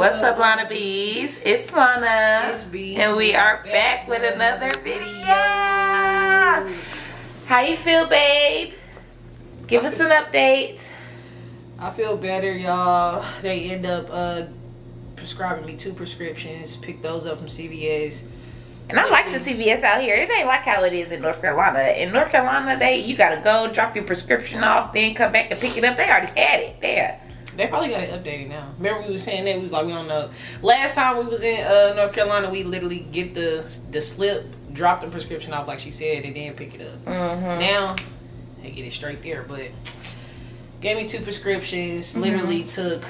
What's up, Lona Bees? It's Lona. It's B. And we are back with another video. How you feel, babe? Give us an update. I feel better, y'all. They end up uh, prescribing me two prescriptions. Pick those up from CVS. And I like the CVS out here. It ain't like how it is in North Carolina. In North Carolina, they you gotta go drop your prescription off, then come back and pick it up. They already had it there. They probably got it updated now. Remember we was saying that we was like we don't know. Last time we was in uh, North Carolina, we literally get the the slip, drop the prescription off like she said, and then pick it up. Mm-hmm. Now they get it straight there, but gave me two prescriptions. Mm-hmm. Literally took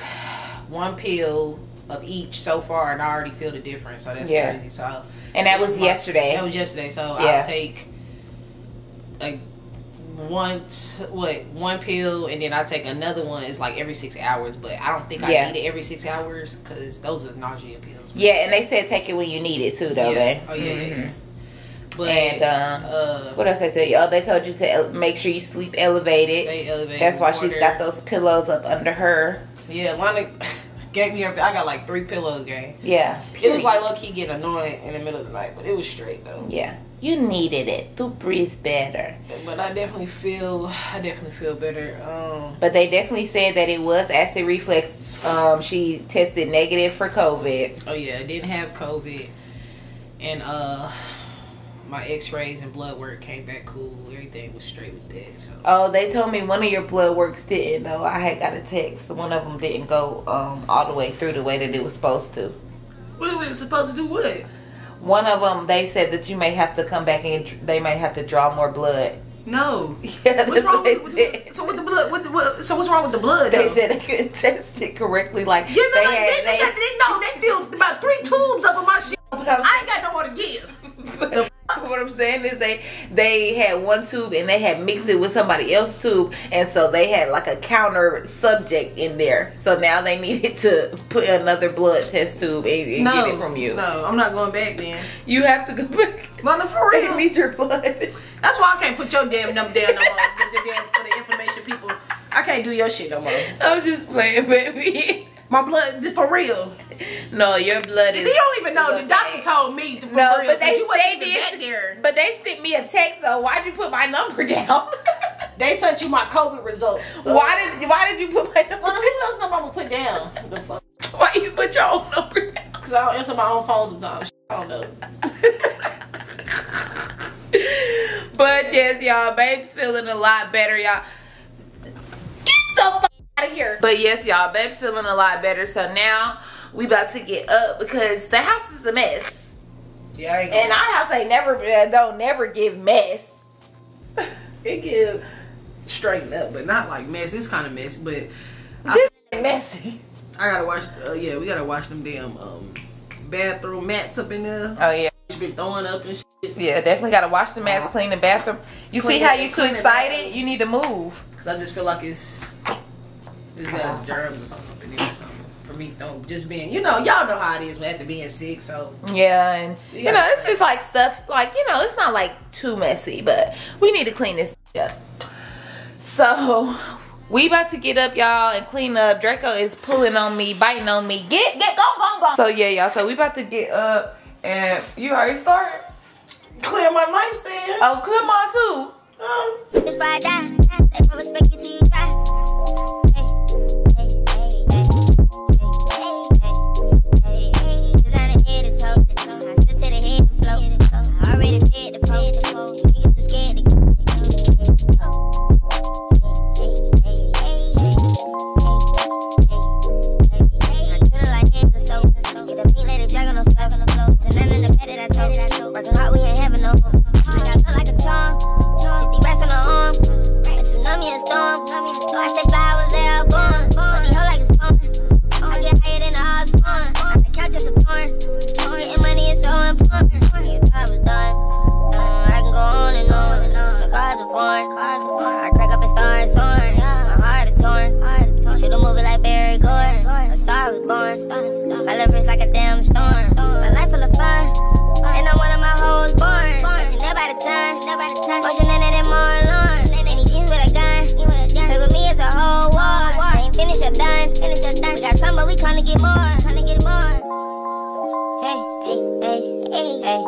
one pill of each so far, and I already feel the difference. So that's Yeah. crazy. So And that was my- yesterday. That was yesterday. So Yeah. I'll take like one t- what one pill, and then I take another one. It's like every six hours, but I don't think I Yeah. need it every six hours because those are nausea pills. yeah, and they said take it when you need it too, though, Yeah. Oh, yeah, yeah, yeah. But And, um, uh, What else I tell you? Oh, they told you to ele- make sure you sleep elevated. stay elevated. That's why she's got those pillows up under her. Yeah, Lona gave me. I got like three pillows, gang. Yeah. It was like low key getting annoying in the middle of the night, but it was straight though. Yeah. You needed it to breathe better. But I definitely feel, I definitely feel better. Um, But they definitely said that it was acid reflux. Um, she tested negative for COVID. oh yeah, I didn't have COVID, and uh, my X-rays and blood work came back cool. Everything was straight with that. So Oh, they told me one of your blood works didn't though. I had got a text. One of them didn't go um, all the way through the way that it was supposed to. what was supposed to do? What? One of them, they said that you may have to come back and they may have to draw more blood. No. Yeah, What's wrong what with, with so with the blood? What, the, what? So what's wrong with the blood? They though? said they couldn't test it correctly. Like Yeah, no, they they, had, they, they, got- they, no, they filled about three tubes up in my shit. I ain't got no more to give. The what I'm saying is they they had one tube and they had mixed it with somebody else's tube, and so they had like a counter subject in there. So now they needed to put another blood test tube and, and no, get it from you. No, I'm not going back then. You have to go back. Lona, for They real. need your blood. That's why I can't put your damn number down no more. damn, for the information people. I can't do your shit no more. I'm just playing, baby. My blood, for real. No, your blood is. They don't even know. The doctor Okay. told me to, for No, real. but they you wasn't say even this- there. But they sent me a text though. Why'd you put my number down? They sent you my COVID results. why did Why did you put my number? Lona, who else number I'm gonna put down? The fuck? Why you put your own number down? Cause I don't answer my own phone sometimes. I don't know. But yes, y'all, babe's feeling a lot better, y'all. Get the fuck out of here. But yes, y'all, babe's feeling a lot better. So now we about to get up because the house is a mess, Yeah, I ain't and our house ain't never uh, don't never give mess. it give straighten up, but not like mess. It's kind of mess, but I, This is messy. I gotta watch. Uh, yeah, we gotta watch them damn um bathroom mats up in there. Oh yeah. Been throwing up and shit. Yeah, definitely gotta wash the mess, clean the bathroom. You Clean see how it- you too excited? You need to move. Cause I just feel like it's it's got germs or something up in there or something. For me, though, just being, you know, y'all know how it is after being sick. So Yeah, and you Yeah. know, it's just like stuff like, you know, it's not like too messy, but we need to clean this up. So we about to get up, y'all, and clean up. Draco is pulling on me, biting on me. Get, get, go, go, go. So yeah, y'all. So we about to get up, and you already started. clear my nightstand. Oh, come on too. Um, If I die, they won't respect you till you try. some storm. My life full of fun. And I'm one of my hoes born. She never by the time. pushing in it and more alarm. And he jeans with a gun. Cause with me it's a whole war. I ain't finished or done. Finish or done. Got some, but we trying to get more. Trying get more. Hey, hey, hey, hey, hey,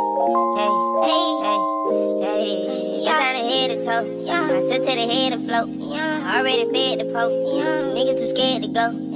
hey, hey, hey, hey. Yeah. Down the head to toe. Yeah. I sit to the head and float. Yeah. Already fed the poke. Yeah. Niggas too scared to go.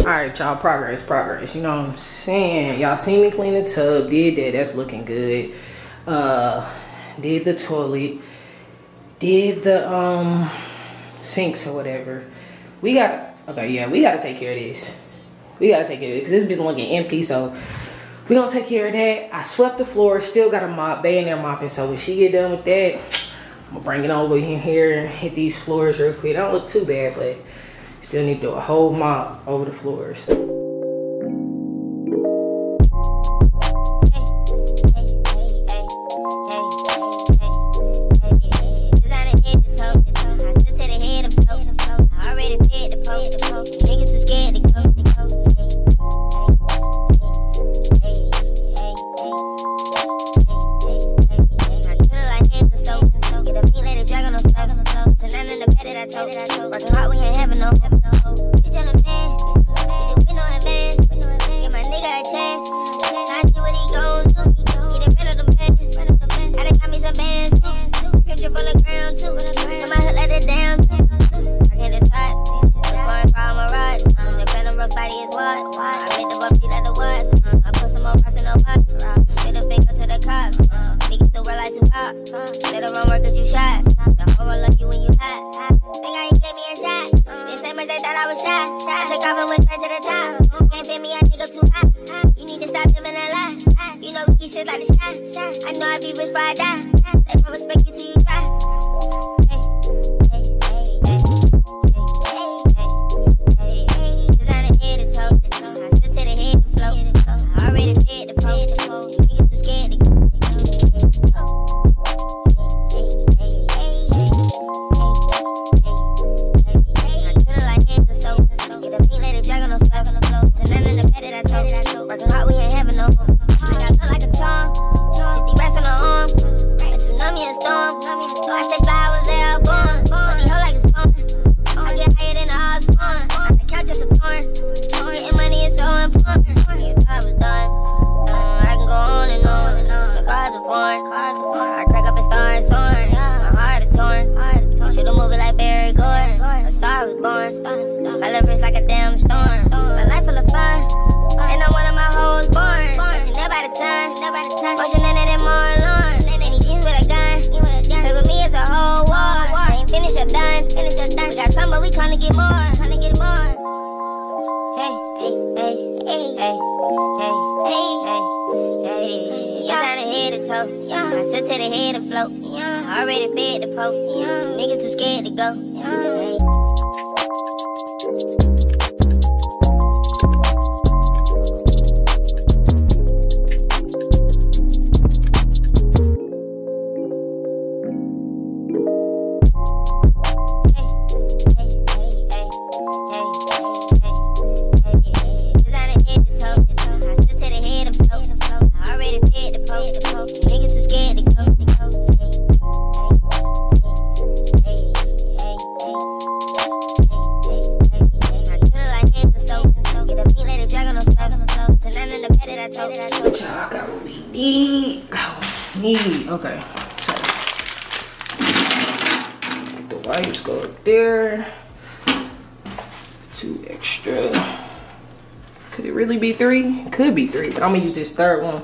All right, y'all, progress, progress. You know what I'm saying? Y'all see me clean the tub, did that, that's looking good. Uh, did the toilet, did the um sinks or whatever. We got, okay, yeah, we gotta take care of this. We gotta take care of this, because this bitch looking empty, so we gonna take care of that. I swept the floor, still got a mop, bay in there mopping, so when she get done with that, I'm gonna bring it over in here and hit these floors real quick. I don't look too bad, but Still need to do a whole mop over the floors. My love is like a damn storm. My life full of fun. And I'm one of my hoes born. Never out of time. Motion in it and more alarm. And he jeans with a gun. Cause with me it's a whole war. Ain't finished or done. We got some, but we trying get more. Trying get more. Hey, hey, hey, hey, hey, hey, hey, hey. Yeah. Down the head to toe. Yeah. I sit to the head and float. Yeah. Already fed the poke. Yeah. Niggas too scared to go. Yeah. Two extra. Could it really be three? Could be three, but I'm gonna use this third one.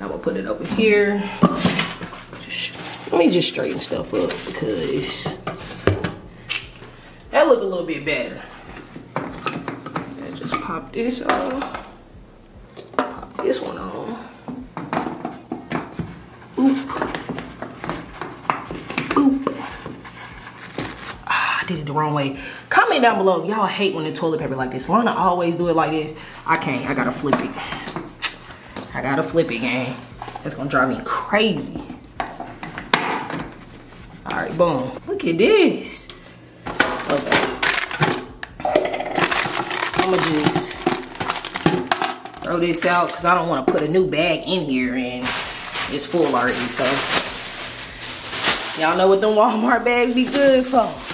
I'm gonna put it over here. Just, let me just straighten stuff up because that look a little bit better. And just pop this off Pop this one on. Oop. Oop. Ah, I did it the wrong way. Comment down below if y'all hate when the toilet paper like this. Lona always do it like this. I can't. I gotta flip it. I gotta flip it, gang. That's gonna drive me crazy. All right, boom. Look at this. Okay. I'ma just throw this out because I don't want to put a new bag in here and it's full already. So y'all know what them Walmart bags be good for.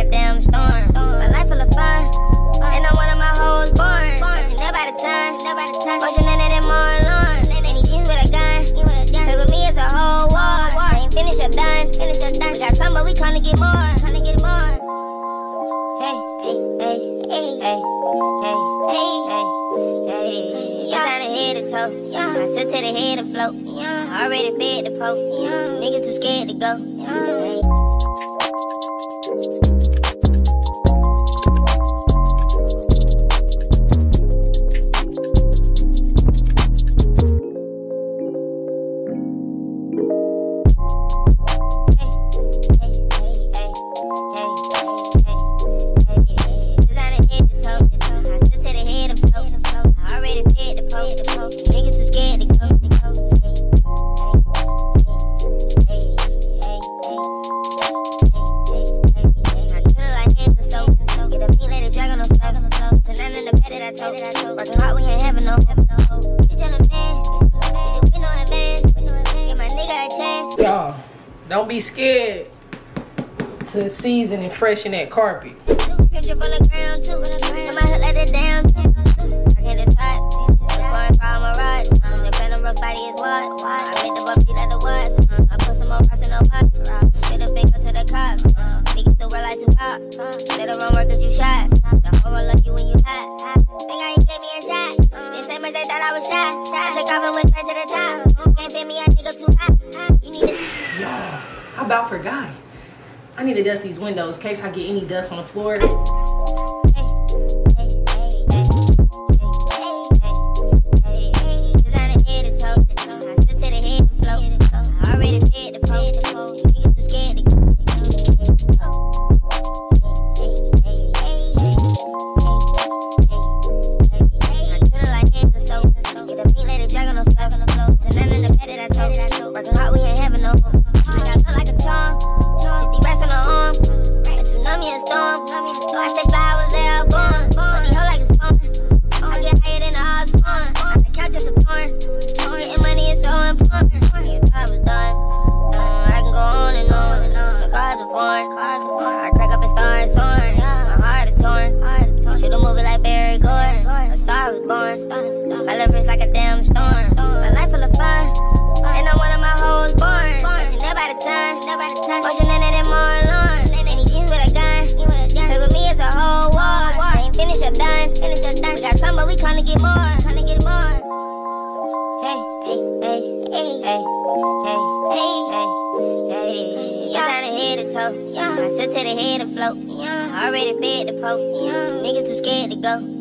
we tryna get more. Tryna get more. Hey, hey, hey, hey, hey, hey, hey, hey, hey. You down the head to toe. Yeah, I sit to the head and float. Yeah, Already fed the po. Niggas and freshen that carpet. those case I get any dust on the floor. Fed the. Yeah, niggas too scared to go.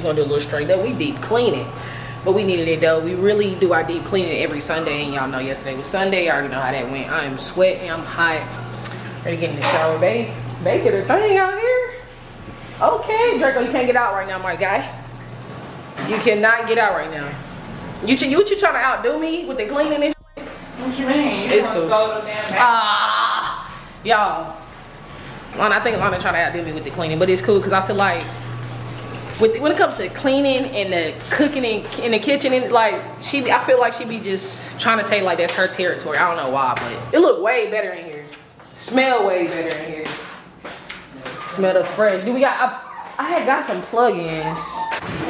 Just gonna do a little straight up. We deep cleaning. But we needed it though. We really do our deep cleaning every Sunday. And y'all know yesterday was Sunday. I already know how that went. I am sweating. I'm hot. Ready to get in the shower, babe. Babe did her thing out here. Okay, Draco, you can't get out right now, my guy. You cannot get out right now. You, you, you trying to outdo me with the cleaning and shit? What you mean? You It's cool. go to the? Ah, y'all. Lona, I think Lona trying to outdo me with the cleaning, but it's cool because I feel like with when it comes to cleaning and the cooking in, in the kitchen, and like she, be- I feel like she be just trying to say like that's her territory. I don't know why, but it look way better in here. Smell way better in here. Smell the fresh. Do we got? I, I had got some plugins.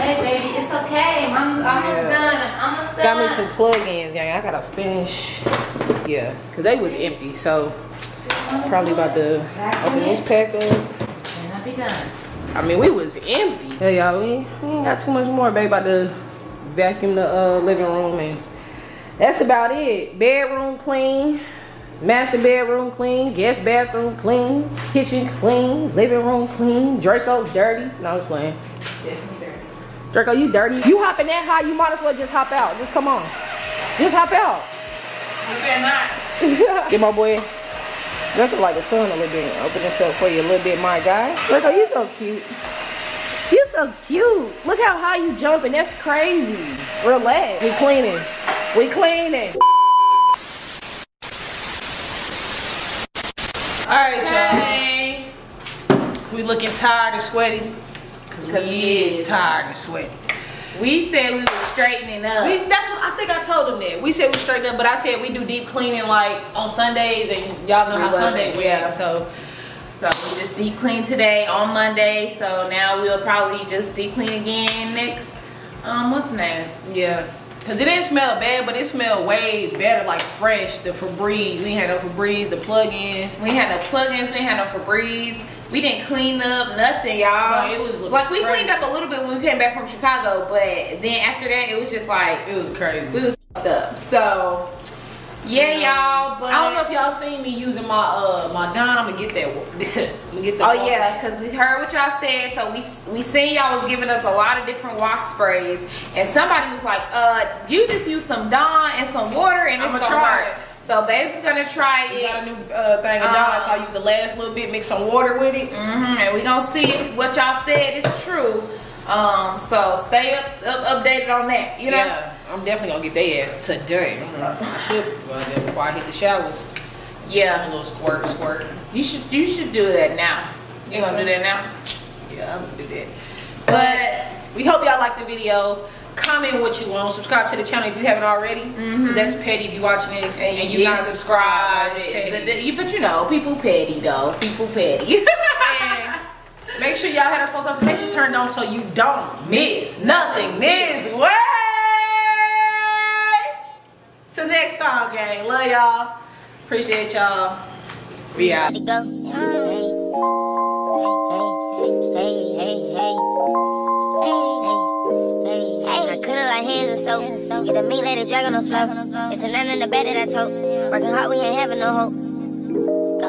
Hey, baby, it's okay. Mama's almost Yeah. done. I'm almost done. Got me some plugins, gang. I gotta finish. Yeah, cause they was empty, so probably about to open this pack up. And I'll be done. I mean, we was empty. Hey, y'all, we, we ain't got too much more, babe. About to vacuum the uh, living room, and that's about it. Bedroom clean, master bedroom clean, guest bathroom clean, kitchen clean, living room clean. Draco dirty. No, I was playing. Definitely dirty. Draco, you dirty. You hopping that high, you might as well just hop out. Just come on. Just hop out. You better not. Get my boy. Draco like the sun a little bit. Open this up for you a little bit, my guy. Look, Draco, you so cute. You so cute. Look how high you jumping. That's crazy. Relax. We cleaning. We cleaning. All right, y'all. Hey. We looking tired and sweaty. Cause, Cause we is. tired and sweaty. We said we was straightening up. We, that's what I think I told them that. We said we straighten up, but I said we do deep cleaning like on Sundays, and y'all know We how Sunday we yeah. are. So So we just deep clean today on Monday. So now we'll probably just deep clean again next. Um, what's the name? yeah, cause it didn't smell bad, but it smelled way better, like fresh. The Febreze, we had no Febreze. The plugins. We had no plugins. We had no Febreze. We didn't clean up nothing, y'all. No, it was like we crazy. cleaned up a little bit when we came back from Chicago, but then after that, it was just like It was crazy. we was fucked up. So yeah, y'all. But I don't know if y'all seen me using my uh my Dawn. I'm gonna get that. I'm gonna get that. Oh yeah, spray. because we heard what y'all said. So we we seen y'all was giving us a lot of different wash sprays, and somebody was like, "Uh, you just use some Dawn and some water, and it's I'ma gonna try work." it. So baby's gonna try it. We got a new uh, thing of Um, so I use the last little bit, mix some water with it. hmm and we gonna see if what y'all said is true. Um, so stay up, up updated on that. You know. Yeah, I'm definitely gonna get their ass today. I should well, then before I hit the showers. Yeah. a little squirt, squirt. You should you should do that now. You gonna do that now? Yeah, I'm gonna do that. But we hope y'all like the video. Comment what you want. Subscribe to the channel if you haven't already. Because mm-hmm. that's petty if you're watching this And, and, you you not not subscribed. subscribed. But, you, but you know, people petty though. People petty. Make sure y'all have those post notifications turned on so you don't miss nothing this way. Till next time, gang. Love y'all. Appreciate y'all. We out. Soap. Get a meat, let it drag on the floor. It's a none in the bed that I told. Working hard, we ain't having no hope.